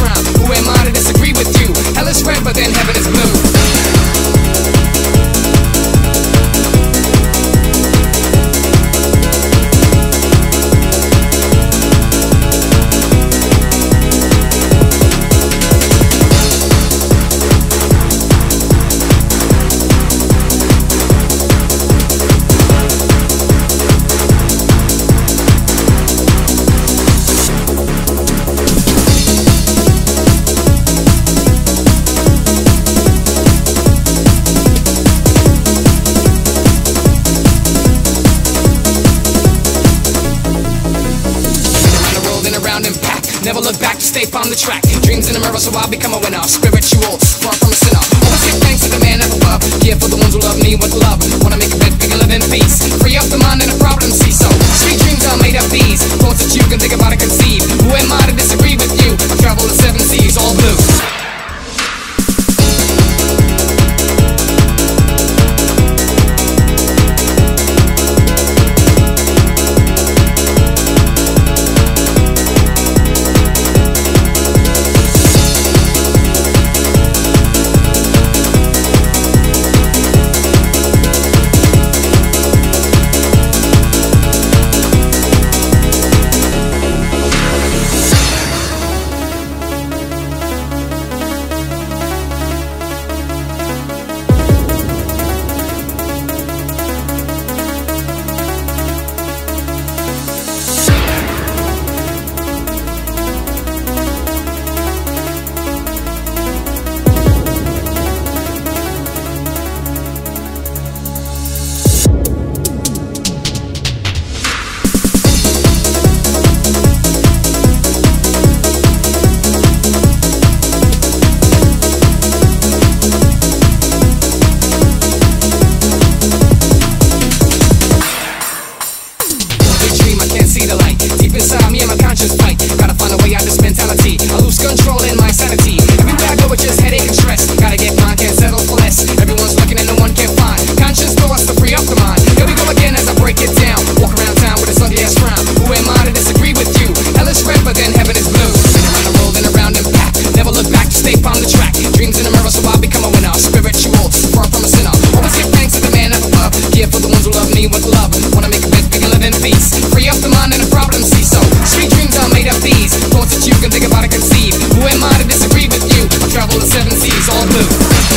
round. Never look back, stay on the track. Dreams in the mirror so I'll become a winner. Spiritual, far from a sinner. Give thanks to the man of love. Wanna make a bitch we can live in peace. Free up the mind and the problem see. So street dreams are made of these thoughts that you can think about and conceive. Who am I to disagree with you? I travel the seven seas, all blue.